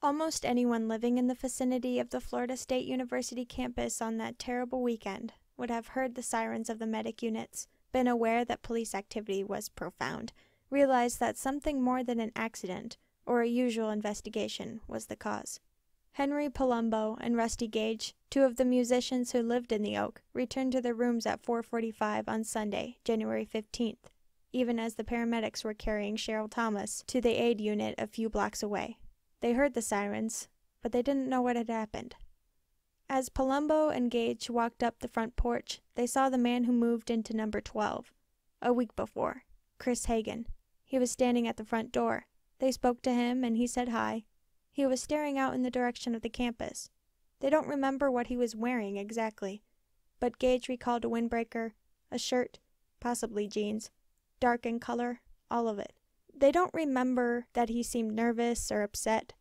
Almost anyone living in the vicinity of the Florida State University campus on that terrible weekend would have heard the sirens of the medic units, been aware that police activity was profound, realized that something more than an accident or a usual investigation was the cause. Henry Palumbo and Rusty Gage, two of the musicians who lived in the Oak, returned to their rooms at 4:45 on Sunday, January 15th, even as the paramedics were carrying Cheryl Thomas to the aid unit a few blocks away. They heard the sirens, but they didn't know what had happened. As Palumbo and Gage walked up the front porch, they saw the man who moved into number 12 a week before, Chris Hagen. He was standing at the front door. They spoke to him and he said hi. He was staring out in the direction of the campus. They don't remember what he was wearing exactly, but Gage recalled a windbreaker, a shirt, possibly jeans, dark in color, all of it. They don't remember that he seemed nervous or upset.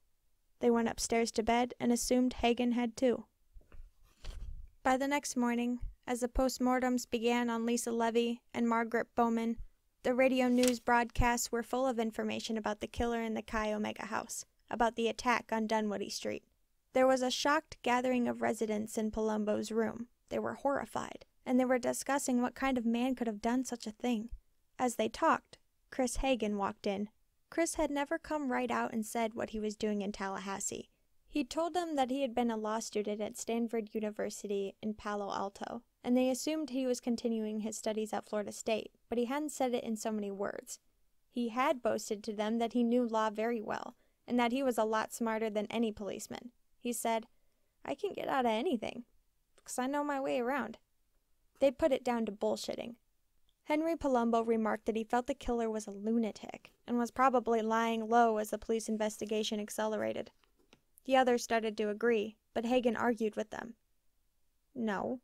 They went upstairs to bed and assumed Hagen had too. By the next morning, as the postmortems began on Lisa Levy and Margaret Bowman, the radio news broadcasts were full of information about the killer in the Chi Omega house, about the attack on Dunwoody Street. There was a shocked gathering of residents in Palumbo's room. They were horrified, and they were discussing what kind of man could have done such a thing. As they talked, Chris Hagen walked in. Chris had never come right out and said what he was doing in Tallahassee. He'd told them that he had been a law student at Stanford University in Palo Alto, and they assumed he was continuing his studies at Florida State, but he hadn't said it in so many words. He had boasted to them that he knew law very well, and that he was a lot smarter than any policeman. He said, I can get out of anything, because I know my way around. They put it down to bullshitting. Henry Palumbo remarked that he felt the killer was a lunatic and was probably lying low as the police investigation accelerated. The others started to agree, but Hagen argued with them. No.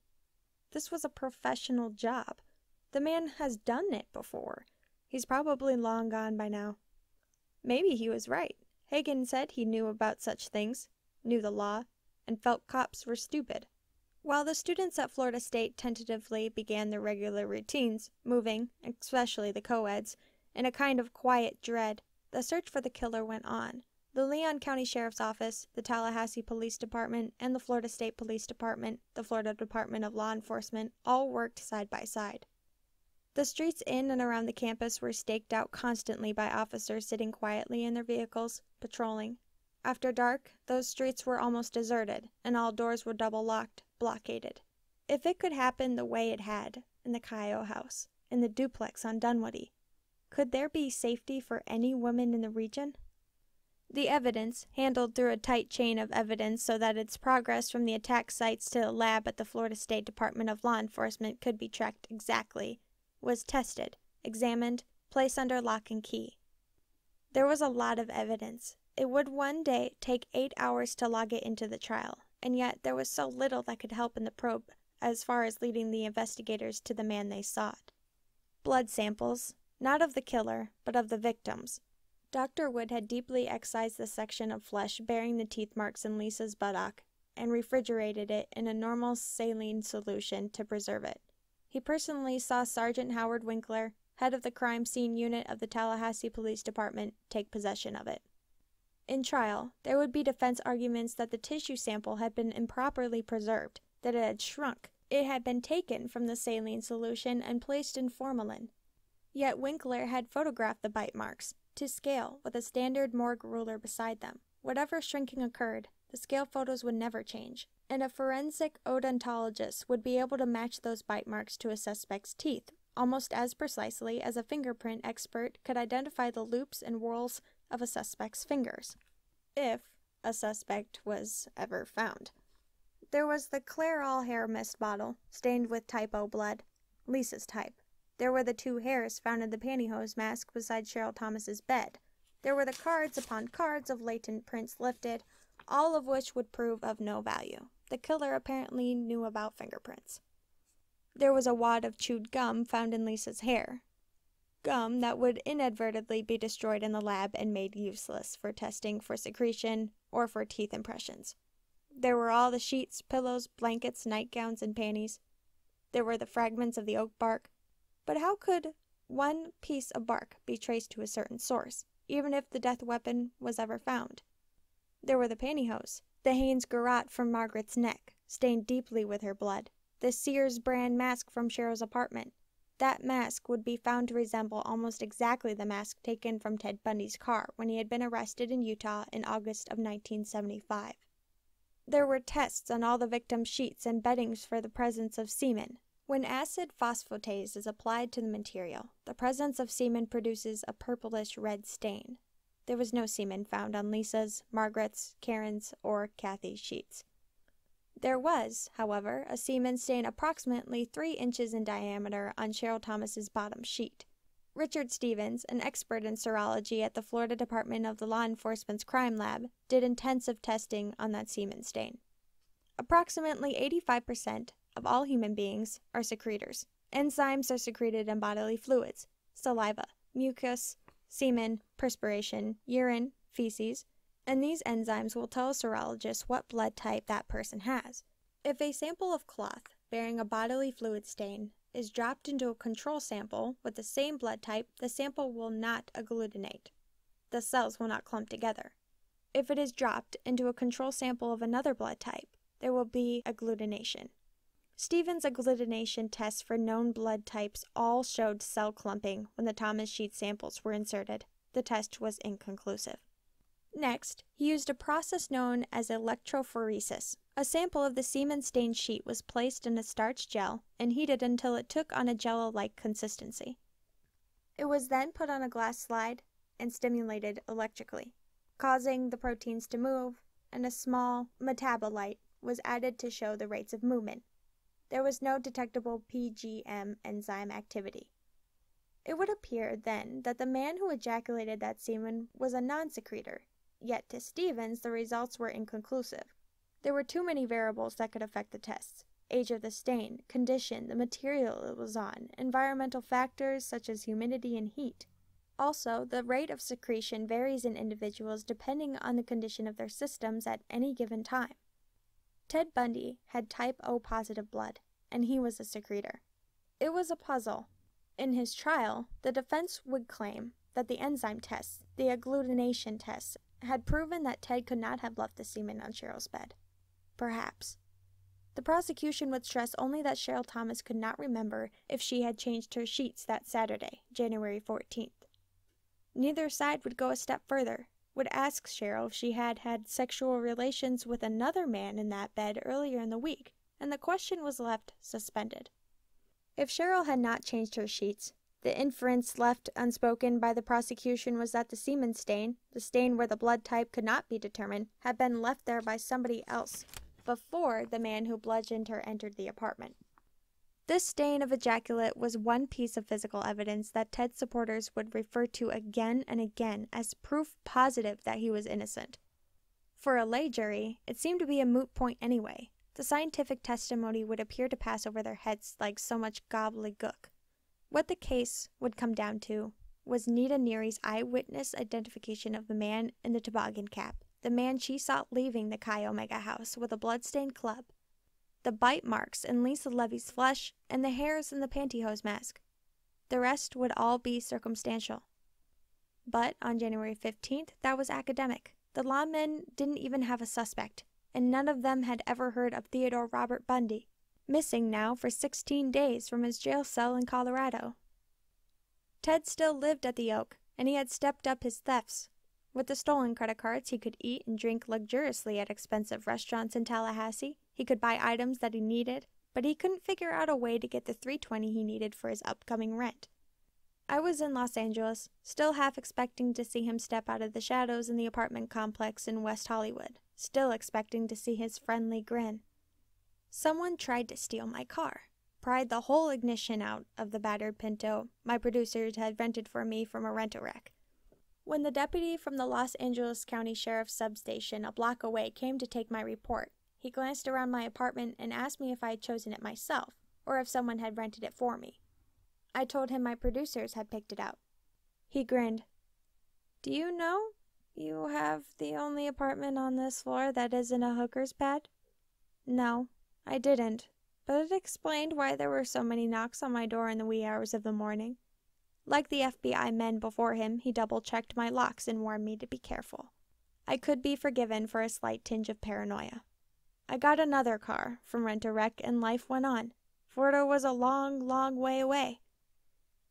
This was a professional job. The man has done it before. He's probably long gone by now. Maybe he was right. Hagen said he knew about such things, knew the law, and felt cops were stupid. While the students at Florida State tentatively began their regular routines, moving, especially the co-eds, in a kind of quiet dread, the search for the killer went on. The Leon County Sheriff's Office, the Tallahassee Police Department, and the Florida State Police Department, the Florida Department of Law Enforcement, all worked side by side. The streets in and around the campus were staked out constantly by officers sitting quietly in their vehicles, patrolling. After dark, those streets were almost deserted, and all doors were double locked, blockaded. If it could happen the way it had in the Chi O house, in the duplex on Dunwoody, could there be safety for any woman in the region? The evidence, handled through a tight chain of evidence so that its progress from the attack sites to the lab at the Florida State Department of Law Enforcement could be tracked exactly, was tested, examined, placed under lock and key. There was a lot of evidence. It would one day take eight hours to log it into the trial, and yet there was so little that could help in the probe as far as leading the investigators to the man they sought. Blood samples, not of the killer, but of the victims. Dr. Wood had deeply excised the section of flesh bearing the teeth marks in Lisa's buttock and refrigerated it in a normal saline solution to preserve it. He personally saw Sergeant Howard Winkler, head of the crime scene unit of the Tallahassee Police Department, take possession of it. In trial, there would be defense arguments that the tissue sample had been improperly preserved, that it had shrunk, it had been taken from the saline solution and placed in formalin. Yet Winkler had photographed the bite marks, to scale, with a standard morgue ruler beside them. Whatever shrinking occurred, the scale photos would never change, and a forensic odontologist would be able to match those bite marks to a suspect's teeth almost as precisely as a fingerprint expert could identify the loops and whorls of a suspect's fingers, if a suspect was ever found. There was the Clairol hair mist bottle, stained with type O blood, Lisa's type. There were the two hairs found in the pantyhose mask beside Cheryl Thomas's bed. There were the cards upon cards of latent prints lifted, all of which would prove of no value. The killer apparently knew about fingerprints. There was a wad of chewed gum found in Lisa's hair, gum that would inadvertently be destroyed in the lab and made useless for testing for secretion or for teeth impressions. There were all the sheets, pillows, blankets, nightgowns, and panties. There were the fragments of the oak bark. But how could one piece of bark be traced to a certain source, even if the death weapon was ever found? There were the pantyhose, the Hanes garrote from Margaret's neck, stained deeply with her blood, the Sears brand mask from Cheryl's apartment. That mask would be found to resemble almost exactly the mask taken from Ted Bundy's car when he had been arrested in Utah in August of 1975. There were tests on all the victim's sheets and beddings for the presence of semen. When acid phosphatase is applied to the material, the presence of semen produces a purplish red stain. There was no semen found on Lisa's, Margaret's, Karen's, or Kathy's sheets. There was, however, a semen stain approximately three inches in diameter on Cheryl Thomas's bottom sheet. Richard Stevens, an expert in serology at the Florida Department of the Law Enforcement's Crime Lab, did intensive testing on that semen stain. Approximately 85% of all human beings are secretors. Enzymes are secreted in bodily fluids, saliva, mucus, semen, perspiration, urine, feces, and these enzymes will tell a serologist what blood type that person has. If a sample of cloth bearing a bodily fluid stain is dropped into a control sample with the same blood type, the sample will not agglutinate. The cells will not clump together. If it is dropped into a control sample of another blood type, there will be agglutination. Stevens' agglutination tests for known blood types all showed cell clumping when the Thomas sheet samples were inserted. The test was inconclusive. Next, he used a process known as electrophoresis. A sample of the semen stained sheet was placed in a starch gel and heated until it took on a jello like consistency. It was then put on a glass slide and stimulated electrically, causing the proteins to move, and a small metabolite was added to show the rates of movement there was no detectable PGM enzyme activity. It would appear, then, that the man who ejaculated that semen was a non secretor, yet to Stevens the results were inconclusive. There were too many variables that could affect the tests age of the stain, condition, the material it was on, environmental factors such as humidity and heat. Also, the rate of secretion varies in individuals depending on the condition of their systems at any given time. Ted Bundy had type O positive blood, and he was a secretor. It was a puzzle. In his trial, the defense would claim that the enzyme tests, the agglutination tests, had proven that Ted could not have left the semen on Cheryl's bed. Perhaps. The prosecution would stress only that Cheryl Thomas could not remember if she had changed her sheets that Saturday, January 14th. Neither side would go a step further would ask Cheryl if she had had sexual relations with another man in that bed earlier in the week, and the question was left suspended. If Cheryl had not changed her sheets, the inference left unspoken by the prosecution was that the semen stain, the stain where the blood type could not be determined, had been left there by somebody else before the man who bludgeoned her entered the apartment. This stain of ejaculate was one piece of physical evidence that Ted's supporters would refer to again and again as proof positive that he was innocent. For a lay jury, it seemed to be a moot point anyway. The scientific testimony would appear to pass over their heads like so much gobbledygook. What the case would come down to was Nita Neary's eyewitness identification of the man in the toboggan cap, the man she saw leaving the Chi Omega house with a bloodstained club the bite marks in Lisa Levy's flesh, and the hairs in the pantyhose mask. The rest would all be circumstantial. But on January 15th, that was academic. The lawmen didn't even have a suspect, and none of them had ever heard of Theodore Robert Bundy, missing now for 16 days from his jail cell in Colorado. Ted still lived at the Oak, and he had stepped up his thefts. With the stolen credit cards, he could eat and drink luxuriously at expensive restaurants in Tallahassee, he could buy items that he needed, but he couldn't figure out a way to get the 320 he needed for his upcoming rent. I was in Los Angeles, still half expecting to see him step out of the shadows in the apartment complex in West Hollywood, still expecting to see his friendly grin. Someone tried to steal my car, pried the whole ignition out of the battered Pinto my producers had rented for me from a rent-a-wreck. When the deputy from the Los Angeles County Sheriff's substation a block away came to take my report, he glanced around my apartment and asked me if I had chosen it myself, or if someone had rented it for me. I told him my producers had picked it out. He grinned. Do you know you have the only apartment on this floor that isn't a hooker's pad? No, I didn't, but it explained why there were so many knocks on my door in the wee hours of the morning. Like the FBI men before him, he double checked my locks and warned me to be careful. I could be forgiven for a slight tinge of paranoia. I got another car from Rent a Wreck and life went on, for it was a long, long way away.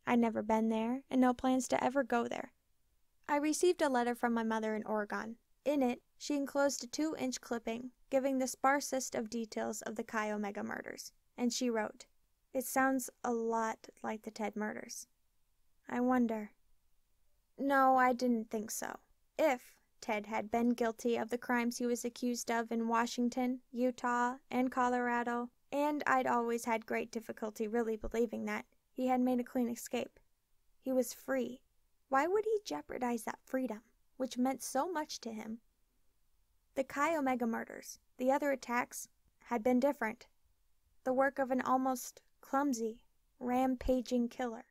I'd never been there and no plans to ever go there. I received a letter from my mother in Oregon. In it, she enclosed a two inch clipping giving the sparsest of details of the Chi Omega murders, and she wrote, It sounds a lot like the Ted murders. I wonder. No, I didn't think so. If Ted had been guilty of the crimes he was accused of in Washington, Utah, and Colorado, and I'd always had great difficulty really believing that, he had made a clean escape. He was free. Why would he jeopardize that freedom, which meant so much to him? The Chi Omega murders, the other attacks, had been different. The work of an almost clumsy, rampaging killer.